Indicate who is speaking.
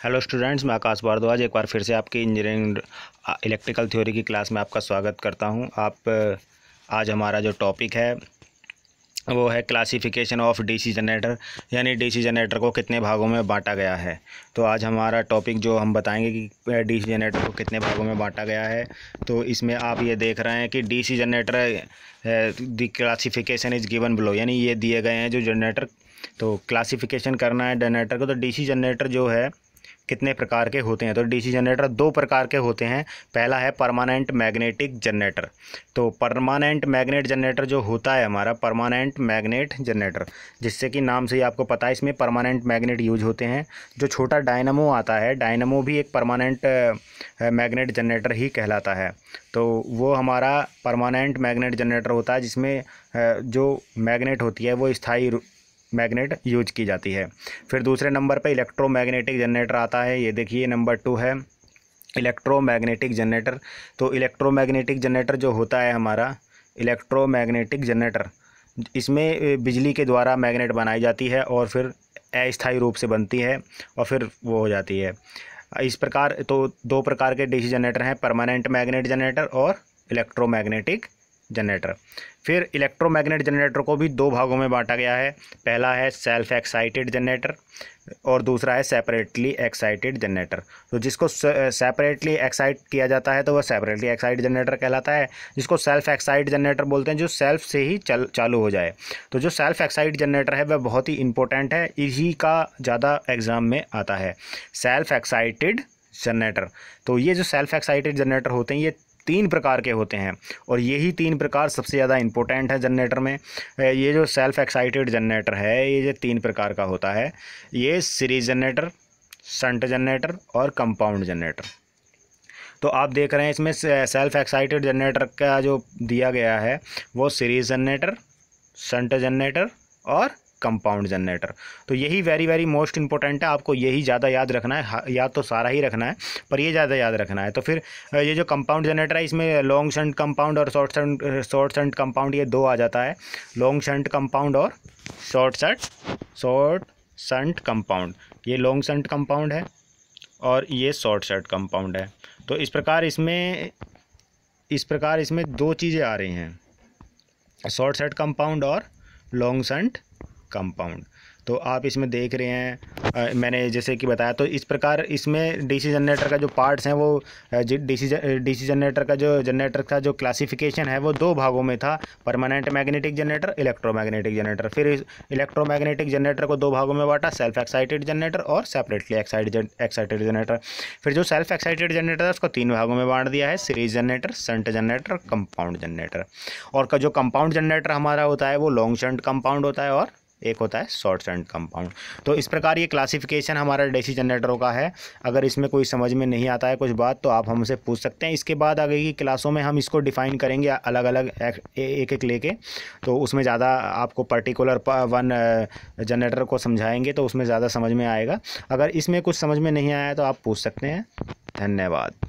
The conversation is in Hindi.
Speaker 1: हेलो स्टूडेंट्स मैं आकाश भारद्वाज, एक बार फिर से आपकी इंजीनियरिंग इलेक्ट्रिकल थ्योरी की क्लास में आपका स्वागत करता हूँ। आप, आज हमारा जो टॉपिक है, वो है क्लासिफिकेशन ऑफ़ डीसी जनरेटर यानी डीसी जनरेटर को कितने भागों में बांटा गया है। तो आज हमारा टॉपिक जो हम बताएँगे कि डीसी जनरेटर को कितने भागों में बांटा गया है तो इसमें आप ये देख रहे हैं कि DC generator the classification is given below यानी ये दिए गए हैं जो जनरेटर तो क्लासिफिकेशन करना है जनरेटर को तो डीसी जनरेटर जो है कितने प्रकार के होते हैं? तो डीसी जनरेटर दो प्रकार के होते हैं। पहला है परमानेंट मैग्नेटिक जनरेटर तो परमानेंट मैग्नेट जनरेटर जो होता है हमारा परमानेंट मैग्नेट जनरेटर जिससे कि नाम से ही आपको पता है, इसमें परमानेंट मैग्नेट यूज़ होते हैं। जो छोटा डायनमो आता है डायनमो भी एक परमानेंट मैग्नेट जनरेटर ही कहलाता है। तो वो हमारा परमानेंट मैग्नेट जनरेटर होता है, जिसमें जो मैग्नेट होती है, वो स्थायी मैग्नेट यूज़ की जाती है। फिर दूसरे नंबर पर इलेक्ट्रोमैग्नेटिक जनरेटर आता है। ये देखिए नंबर टू है। Electromagnetic generator. तो इलेक्ट्रोमैग्नेटिक जनरेटर जो होता है हमारा, इलेक्ट्रोमैग्नेटिक जनरेटर, इसमें बिजली के द्वारा मैग्नेट बनाई जाती है और फिर अस्थायी रूप से बनती है और फिर वो हो जाती है। इस प्रकार तो दो प्रकार के डीसी जनरेटर हैं, परमानेंट मैग्नेट जनरेटर और इलेक्ट्रोमैग्नेटिक जनरेटर। फिर इलेक्ट्रोमैग्नेट जनरेटर को भी दो भागों में बांटा गया है। पहला है सेल्फ एक्साइटेड जनरेटर और दूसरा है सेपरेटली एक्साइटेड जनरेटर। तो जिसको सेपरेटली एक्साइट किया जाता है तो वह सेपरेटली एक्साइट जनरेटर कहलाता है। जिसको सेल्फ एक्साइट जनरेटर बोलते हैं, जो सेल्फ से ही चल, चालू हो जाए। तो जो सेल्फ एक्साइट जनरेटर है, वह बहुत ही इंपॉर्टेंट है। इसी का ज़्यादा एग्ज़ाम में आता है। Self excited generator. तो ये जो सेल्फ एक्साइटेड जनरेटर होते हैं, ये तीन प्रकार के होते हैं और यही तीन प्रकार सबसे ज़्यादा इंपॉर्टेंट है जनरेटर में। ये जो सेल्फ एक्साइटेड जनरेटर है, ये जो तीन प्रकार का होता है, ये सीरीज़ जनरेटर संट जनरेटर और कंपाउंड जनरेटर तो आप देख रहे हैं इसमें सेल्फ एक्साइटेड जनरेटर का जो दिया गया है, वो सीरीज़ जनरेटर संट जनरेटर और कंपाउंड जनरेटर तो यही वेरी वेरी मोस्ट इंपॉर्टेंट है, आपको यही ज़्यादा याद रखना है या तो सारा ही रखना है, पर ये ज़्यादा याद रखना है। तो फिर ये जो कंपाउंड जनरेटर है, इसमें लॉन्ग शंट कंपाउंड और short shunt short shunt compound ये दो आ जाता है। लॉन्ग शंट कंपाउंड और short shirt short shunt compound ये लॉन्ग शंट कंपाउंड है और ये शॉर्ट शर्ट कंपाउंड है। तो इस प्रकार इसमें, इस प्रकार इसमें दो चीज़ें आ रही हैं शॉर्ट शर्ट कंपाउंड और लॉन्ग शंट कंपाउंड तो आप इसमें देख रहे हैं आ, मैंने जैसे कि बताया तो इस प्रकार इसमें डीसी जनरेटर का जो पार्ट्स हैं वो डीसी डीसी जनरेटर का जो जनरेटर का जो क्लासिफिकेशन है वो दो भागों में था permanent magnetic generator electromagnetic generator फिर इलेक्ट्रोमैग्नेटिक जनरेटर को दो भागों में बांटा सेल्फ एक्साइटेड जनरेटर और सेपरेटली एक्साइटेड एक्साइटेड जनरेटर फिर जो सेल्फ एक्साइटेड जनरेटर है उसको तीन भागों में बांट दिया है series generator shunt generator compound generator और का जो कंपाउंड जनरेटर हमारा होता है वो लॉन्ग शंट कंपाउंड होता है और एक होता है शॉर्ट शंट कंपाउंड तो इस प्रकार ये क्लासिफिकेशन हमारा डेसी जनरेटरों का है। अगर इसमें कोई समझ में नहीं आता है कुछ बात तो आप हमसे पूछ सकते हैं। इसके बाद आगे की क्लासों में हम इसको डिफ़ाइन करेंगे अलग अलग एक एक लेके। तो उसमें ज़्यादा आपको पर्टिकुलर वन जनरेटर को समझाएँगे तो उसमें ज़्यादा समझ में आएगा। अगर इसमें कुछ समझ में नहीं आया तो आप पूछ सकते हैं। धन्यवाद।